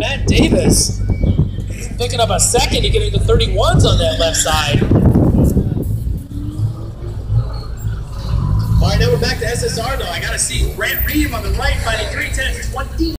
Matt Davis picking up a second to getting the 31s on that left side. All right, now we're back to SSR, though. I got to see Grant Reeve on the right finding